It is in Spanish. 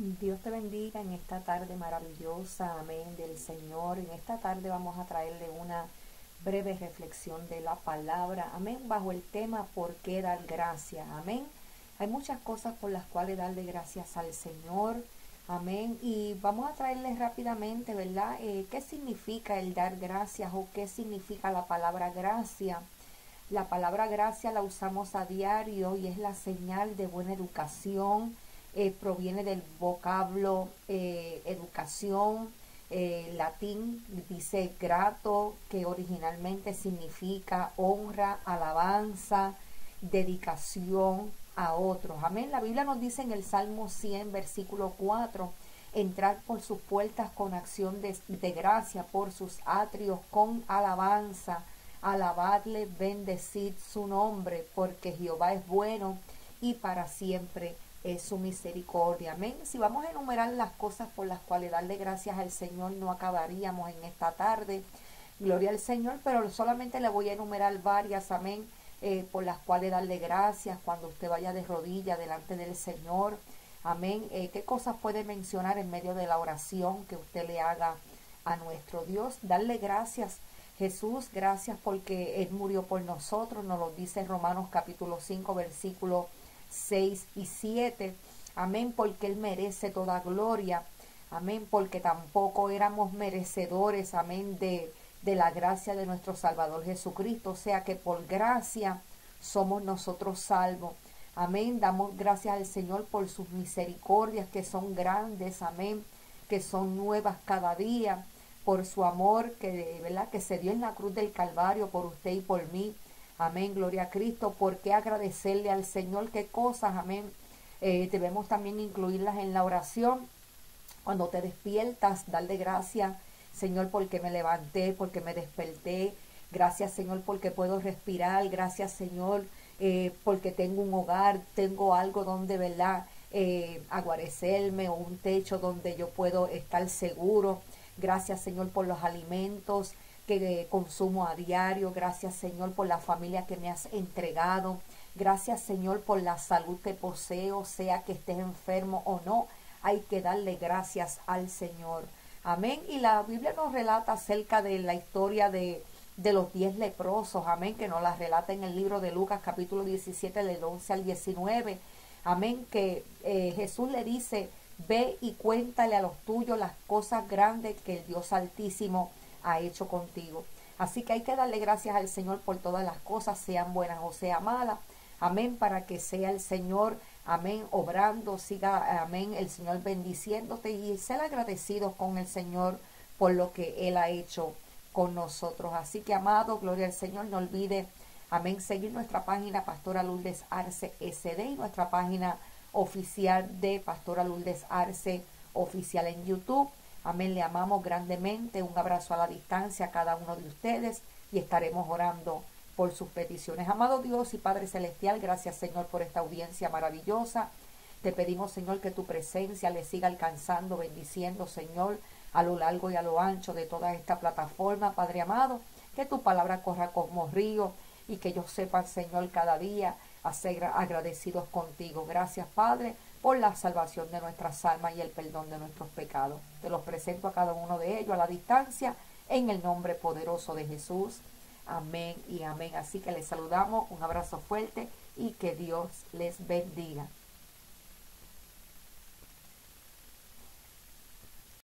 Dios te bendiga en esta tarde maravillosa, amén, del Señor. En esta tarde vamos a traerle una breve reflexión de la palabra, amén, bajo el tema ¿por qué dar gracias? Amén. Hay muchas cosas por las cuales darle gracias al Señor, amén. Y vamos a traerle rápidamente, ¿verdad? Eh, ¿Qué significa el dar gracias o qué significa la palabra gracia? La palabra gracia la usamos a diario y es la señal de buena educación eh, proviene del vocablo eh, educación, eh, latín, dice grato, que originalmente significa honra, alabanza, dedicación a otros. Amén. La Biblia nos dice en el Salmo 100, versículo 4, entrar por sus puertas con acción de, de gracia, por sus atrios con alabanza, alabadle, bendecid su nombre, porque Jehová es bueno y para siempre es su misericordia. Amén. Si vamos a enumerar las cosas por las cuales darle gracias al Señor, no acabaríamos en esta tarde. Gloria al Señor, pero solamente le voy a enumerar varias, amén, eh, por las cuales darle gracias cuando usted vaya de rodillas delante del Señor. Amén. Eh, ¿Qué cosas puede mencionar en medio de la oración que usted le haga a nuestro Dios? Darle gracias. Jesús, gracias porque Él murió por nosotros, nos lo dice Romanos capítulo 5, versículo 6 y 7. Amén, porque Él merece toda gloria. Amén, porque tampoco éramos merecedores, amén, de, de la gracia de nuestro Salvador Jesucristo. O sea que por gracia somos nosotros salvos. Amén, damos gracias al Señor por sus misericordias que son grandes, amén, que son nuevas cada día, por su amor que, ¿verdad? que se dio en la cruz del Calvario por usted y por mí. Amén, gloria a Cristo. ¿Por qué agradecerle al Señor? ¿Qué cosas? Amén. Eh, debemos también incluirlas en la oración. Cuando te despiertas, darle gracias, Señor, porque me levanté, porque me desperté. Gracias, Señor, porque puedo respirar. Gracias, Señor, eh, porque tengo un hogar, tengo algo donde, ¿verdad? Eh, aguarecerme o un techo donde yo puedo estar seguro. Gracias, Señor, por los alimentos que consumo a diario. Gracias Señor por la familia que me has entregado. Gracias Señor por la salud que poseo, sea que estés enfermo o no. Hay que darle gracias al Señor. Amén. Y la Biblia nos relata acerca de la historia de, de los diez leprosos. Amén. Que nos la relata en el libro de Lucas capítulo 17 del 11 al 19. Amén. Que eh, Jesús le dice, ve y cuéntale a los tuyos las cosas grandes que el Dios Altísimo ha hecho contigo. Así que hay que darle gracias al Señor por todas las cosas, sean buenas o sean malas. Amén, para que sea el Señor, amén, obrando, siga, amén, el Señor bendiciéndote y ser agradecidos con el Señor por lo que Él ha hecho con nosotros. Así que, amado, gloria al Señor, no olvide, amén, seguir nuestra página Pastora Lourdes Arce SD y nuestra página oficial de Pastora Lourdes Arce oficial en YouTube. Amén, le amamos grandemente. Un abrazo a la distancia a cada uno de ustedes y estaremos orando por sus peticiones. Amado Dios y Padre Celestial, gracias Señor por esta audiencia maravillosa. Te pedimos Señor que tu presencia le siga alcanzando, bendiciendo Señor a lo largo y a lo ancho de toda esta plataforma, Padre amado. Que tu palabra corra como río y que ellos sepan Señor cada día ser agradecidos contigo. Gracias Padre por la salvación de nuestras almas y el perdón de nuestros pecados. Te los presento a cada uno de ellos a la distancia en el nombre poderoso de Jesús. Amén y amén. Así que les saludamos, un abrazo fuerte y que Dios les bendiga.